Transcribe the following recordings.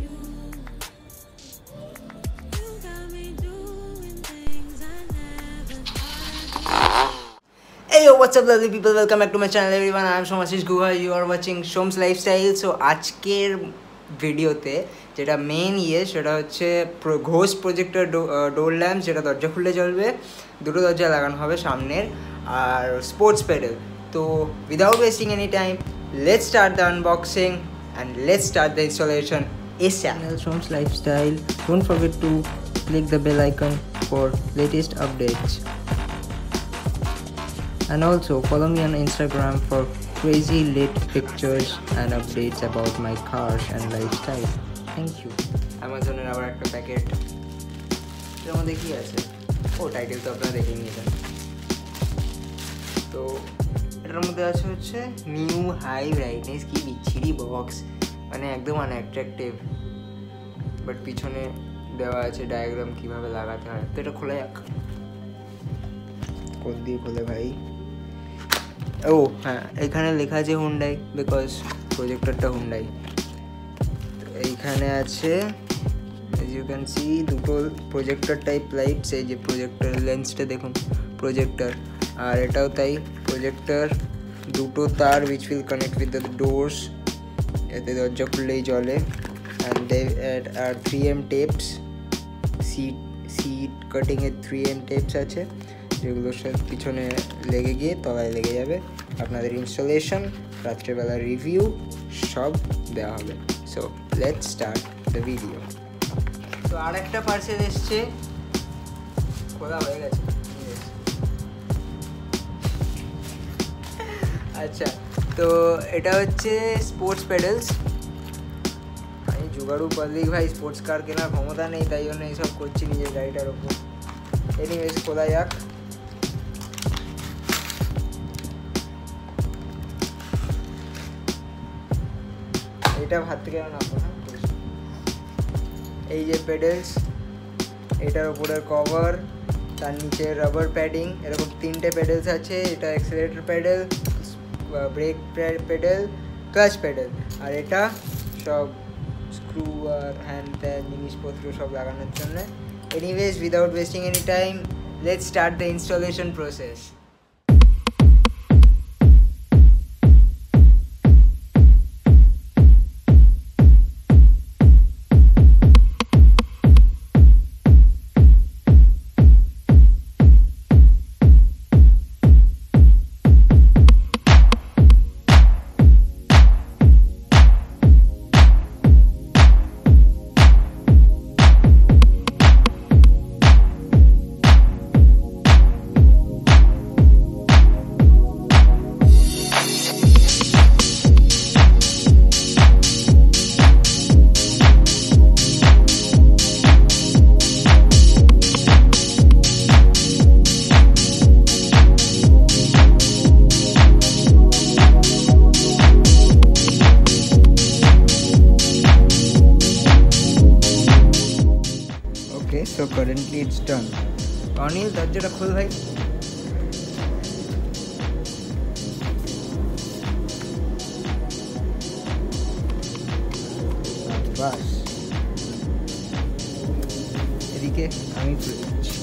you. You got me doing things I never thought I'd Hey yo, what's up lovely people? Welcome back to my channel everyone. I am Somashish Guha. You are watching Shom's Lifestyle. So আজকের ভিডিওতে যেটা main ইয়ে সেটা হচ্ছে ঘোষ প্রজেক্টের ডোর lamp যেটা দরজা খুলে চলবে দুটো দরজা লাগানো হবে সামনের, আর স্পোর্টস প্যাডেল তো without wasting any time let's start the unboxing and let's start the installation as channel Soms lifestyle don't forget to click the bell icon for latest updates and also follow me on Instagram for Crazy lit pictures and updates about my cars and lifestyle. Thank you অ্যামাজনের আবার একটা packet এর মধ্যে কি আছে? ও title তো আপনারা দেখে নিয়েছেন। তো এটার মধ্যে আছে হচ্ছে নিউ হাই ব্রাইটনেস কি বিচ্ছিরি বক্স মানে একদম আনঅ্যাট্রাকটিভ বাট পিছনে দেওয়া আছে ডায়াগ্রাম কীভাবে লাগাতে হয়। তো এটা খোলা যাক। কোন দিয়ে খোলে ভাই? ও হ্যাঁ এখানে লেখা আছে হুন্ডাই বিকজ প্রজেক্টরটা হুন্ডাই এইখানে আছে ইউ ক্যান সি দুটো প্রজেক্টর টাইপ লাইটস এই যে প্রজেক্টর লেন্সটা দেখুন প্রজেক্টর আর এটাও তাই প্রজেক্টর দুটো তার which will connect with the doors এতে দরজা খুললেই জলে and they are three M tapes sheet sheet কাটিংয়ের থ্রি এম টেপস আছে যেগুলোর সাথে পিছনে লেগে গিয়ে তলায় লেগে যাবে। আপনাদের ইনস্টলেশন রাত্রেবেলা রিভিউ সব দেওয়া হবে। So let start the video তো আর একটা পার্সেল এসছে। খোলা হয়ে গেছে। আচ্ছা তো এটা হচ্ছে স্পোর্টস প্যাডেলস আমি জোগাড়ু পাবলিক ভাই স্পোর্টস কার কেনার ক্ষমতা নেই, তাই জন্য এইসব করছি নিজের গাড়িটার ওপর। এনিওয়েজ খোলা যাক। এটা ভাত থেকে নামবো না এই যে পেডেলস এটার উপরের কভার তার নিচে রাবার প্যাডিং এরকম তিনটে পেডেলস আছে, এটা accelerator pedal brake pedal clutch pedal আর এটা সব স্ক্রু আর হ্যান্ড ত্যান জিনিসপত্র সব লাগানোর জন্য। Anyways without wasting any time let start the installation process so currently it's done Anil দরজাটা খোল ভাই। বাস। এদিকে আমি খুলে দিচ্ছি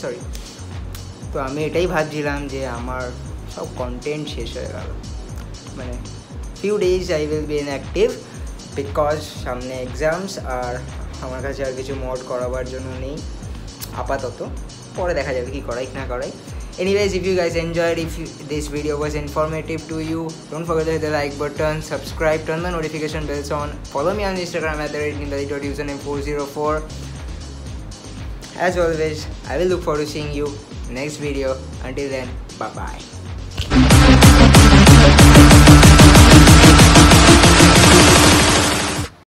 সরি তো আমি এটাই ভাবছিলাম যে আমার সব কন্টেন্ট শেষ হয়ে গেল। মানে few days I will be active because সামনে এক্সামস আর আমার কাছে আর কিছু মড করাবার জন্য নেই, আপাতত। পরে দেখা যাবে কি করাই না করাই। Anyways if you guys enjoyed if this video was informative to you done for the like button subscribe turn the notification bells on follow me on Instagram at the rate in the ডিউশন four zero four as always i will look forward to seeing you next video. Until then bye bye